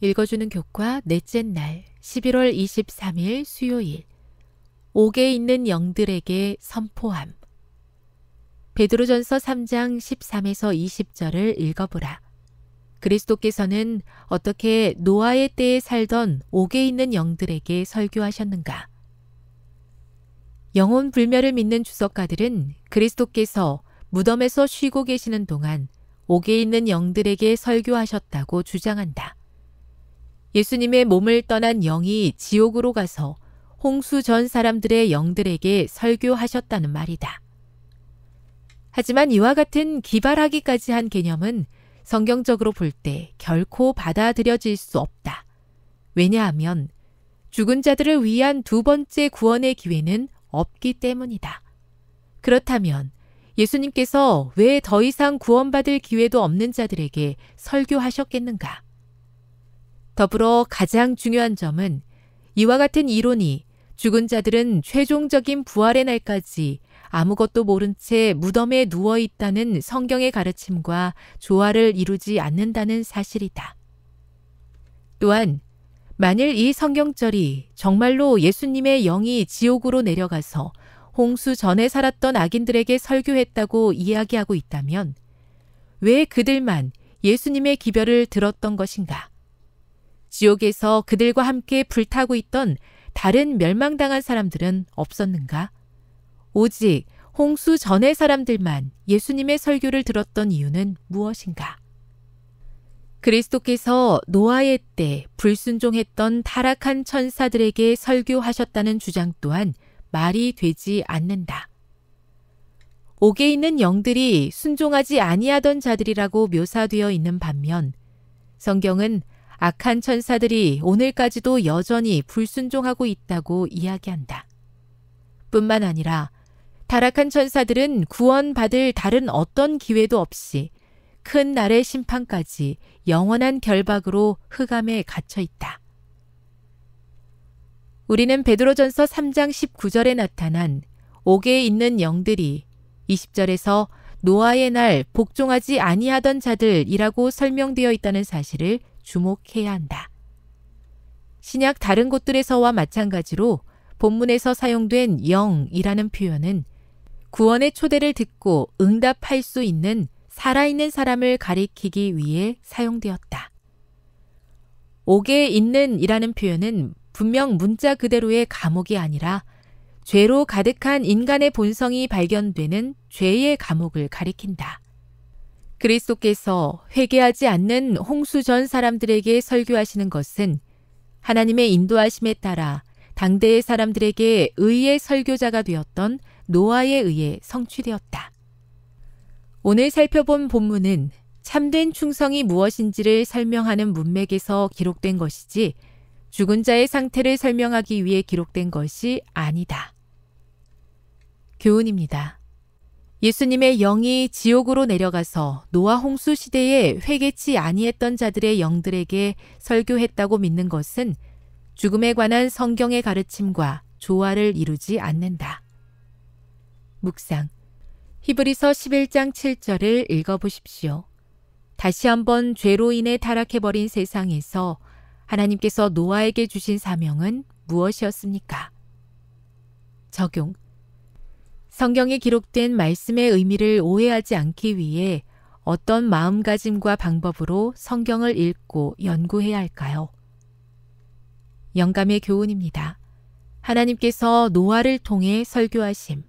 읽어주는 교과 넷째 날 11월 23일 수요일 옥에 있는 영들에게 선포함 베드로전서 3장 13에서 20절을 읽어보라. 그리스도께서는 어떻게 노아의 때에 살던 옥에 있는 영들에게 설교하셨는가? 영혼 불멸을 믿는 주석가들은 그리스도께서 무덤에서 쉬고 계시는 동안 옥에 있는 영들에게 설교하셨다고 주장한다. 예수님의 몸을 떠난 영이 지옥으로 가서 홍수 전 사람들의 영들에게 설교하셨다는 말이다. 하지만 이와 같은 기발하기까지 한 개념은 성경적으로 볼 때 결코 받아들여질 수 없다. 왜냐하면 죽은 자들을 위한 두 번째 구원의 기회는 없기 때문이다. 그렇다면 예수님께서 왜 더 이상 구원받을 기회도 없는 자들에게 설교하셨겠는가? 더불어 가장 중요한 점은 이와 같은 이론이 죽은 자들은 최종적인 부활의 날까지 아무것도 모른 채 무덤에 누워 있다는 성경의 가르침과 조화를 이루지 않는다는 사실이다. 또한 만일 이 성경절이 정말로 예수님의 영이 지옥으로 내려가서 홍수 전에 살았던 악인들에게 설교했다고 이야기하고 있다면 왜 그들만 예수님의 기별을 들었던 것인가? 지옥에서 그들과 함께 불타고 있던 다른 멸망당한 사람들은 없었는가? 오직 홍수 전의 사람들만 예수님의 설교를 들었던 이유는 무엇인가? 그리스도께서 노아의 때 불순종했던 타락한 천사들에게 설교하셨다는 주장 또한 말이 되지 않는다. 옥에 있는 영들이 순종하지 아니하던 자들이라고 묘사되어 있는 반면 성경은 악한 천사들이 오늘까지도 여전히 불순종하고 있다고 이야기한다. 뿐만 아니라 타락한 천사들은 구원받을 다른 어떤 기회도 없이 큰 날의 심판까지 영원한 결박으로 흑암에 갇혀 있다. 우리는 베드로전서 3장 19절에 나타난 옥에 있는 영들이 20절에서 노아의 날 복종하지 아니하던 자들이라고 설명되어 있다는 사실을 주목해야 한다. 신약 다른 곳들에서와 마찬가지로 본문에서 사용된 영이라는 표현은 구원의 초대를 듣고 응답할 수 있는 살아있는 사람을 가리키기 위해 사용되었다. 옥에 있는 이라는 표현은 분명 문자 그대로의 감옥이 아니라 죄로 가득한 인간의 본성이 발견되는 죄의 감옥을 가리킨다. 그리스도께서 회개하지 않는 홍수 전 사람들에게 설교하시는 것은 하나님의 인도하심에 따라 당대의 사람들에게 의의 설교자가 되었던 노아에 의해 성취되었다. 오늘 살펴본 본문은 참된 충성이 무엇인지를 설명하는 문맥에서 기록된 것이지 죽은 자의 상태를 설명하기 위해 기록된 것이 아니다. 교훈입니다. 예수님의 영이 지옥으로 내려가서 노아 홍수 시대에 회개치 아니했던 자들의 영들에게 설교했다고 믿는 것은 죽음에 관한 성경의 가르침과 조화를 이루지 않는다. 묵상. 히브리서 11장 7절을 읽어보십시오. 다시 한번 죄로 인해 타락해버린 세상에서 하나님께서 노아에게 주신 사명은 무엇이었습니까? 적용. 성경에 기록된 말씀의 의미를 오해하지 않기 위해 어떤 마음가짐과 방법으로 성경을 읽고 연구해야 할까요? 영감의 교훈입니다. 하나님께서 노아를 통해 설교하심.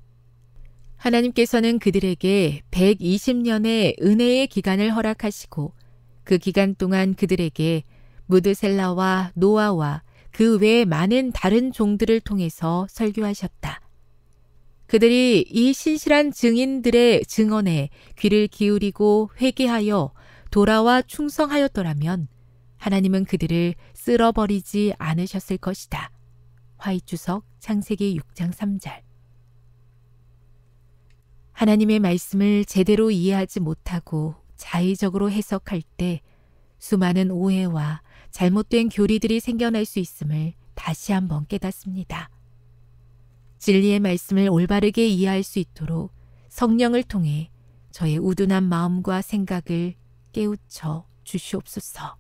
하나님께서는 그들에게 120년의 은혜의 기간을 허락하시고 그 기간 동안 그들에게 무드셀라와 노아와 그 외 많은 다른 종들을 통해서 설교하셨다. 그들이 이 신실한 증인들의 증언에 귀를 기울이고 회개하여 돌아와 충성하였더라면 하나님은 그들을 쓸어버리지 않으셨을 것이다. 화이주석 창세기 6장 3절 하나님의 말씀을 제대로 이해하지 못하고 자의적으로 해석할 때 수많은 오해와 잘못된 교리들이 생겨날 수 있음을 다시 한번 깨닫습니다. 진리의 말씀을 올바르게 이해할 수 있도록 성령을 통해 저의 우둔한 마음과 생각을 깨우쳐 주시옵소서.